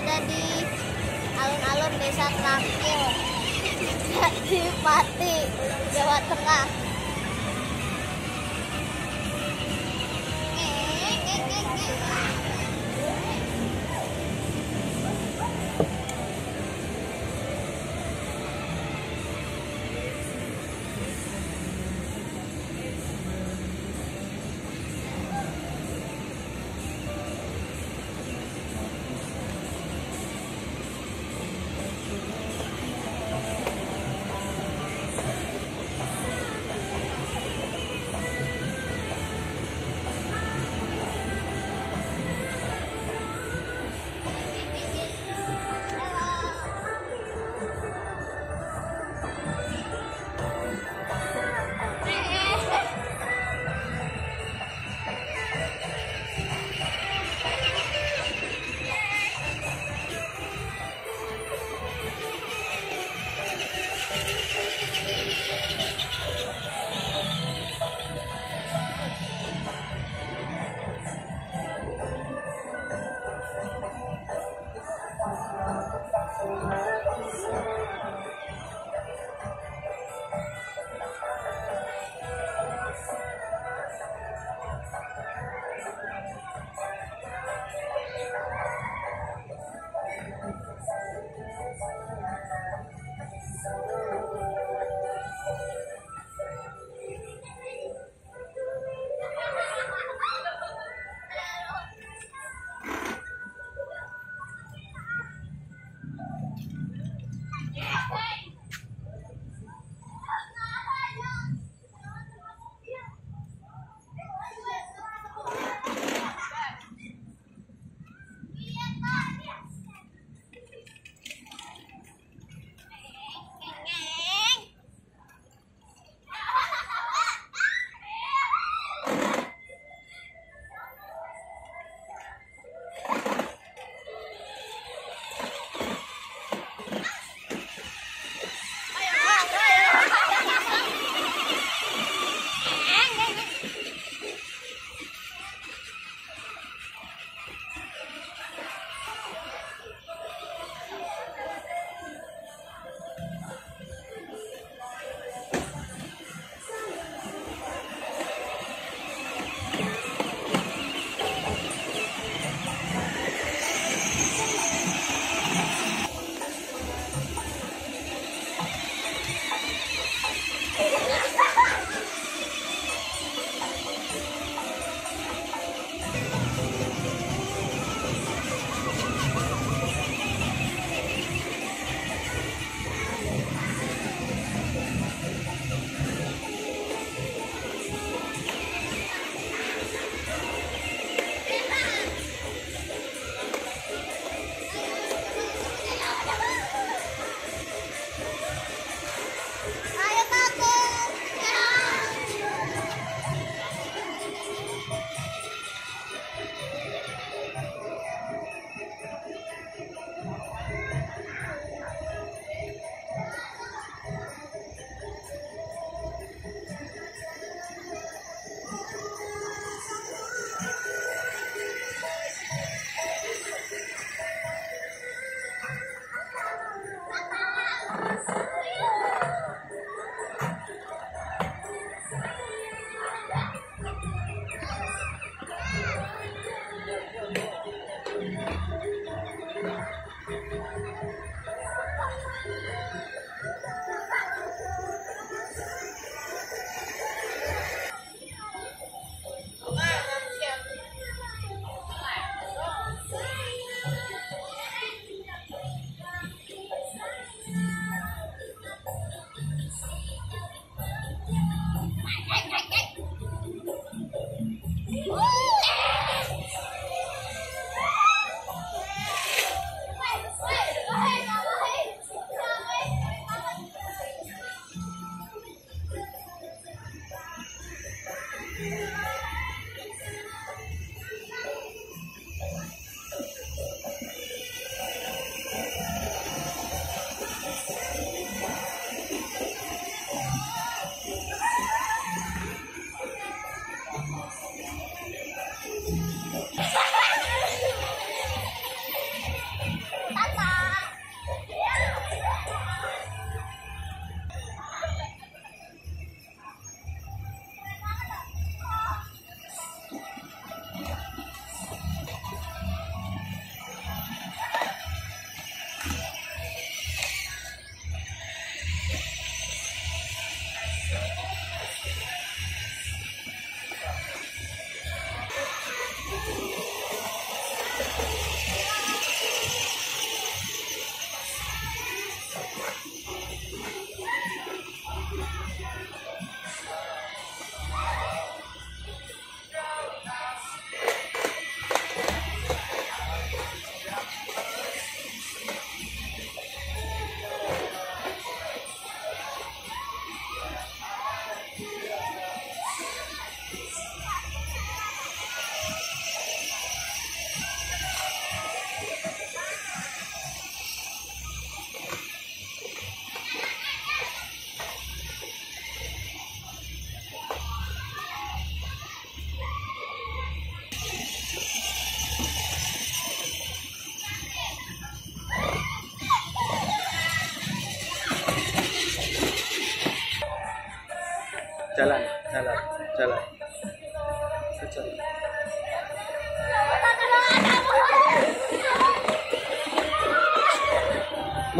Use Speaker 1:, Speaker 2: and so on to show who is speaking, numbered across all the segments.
Speaker 1: ada di alun-alun desa Trangkil, di Pati, Jawa Tengah.
Speaker 2: Eh, eh, eh,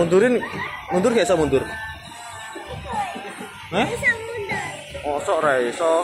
Speaker 2: mundurin mundur gak iso mundur Hah?
Speaker 1: Bisa mundur.
Speaker 2: Oh, sok ra iso.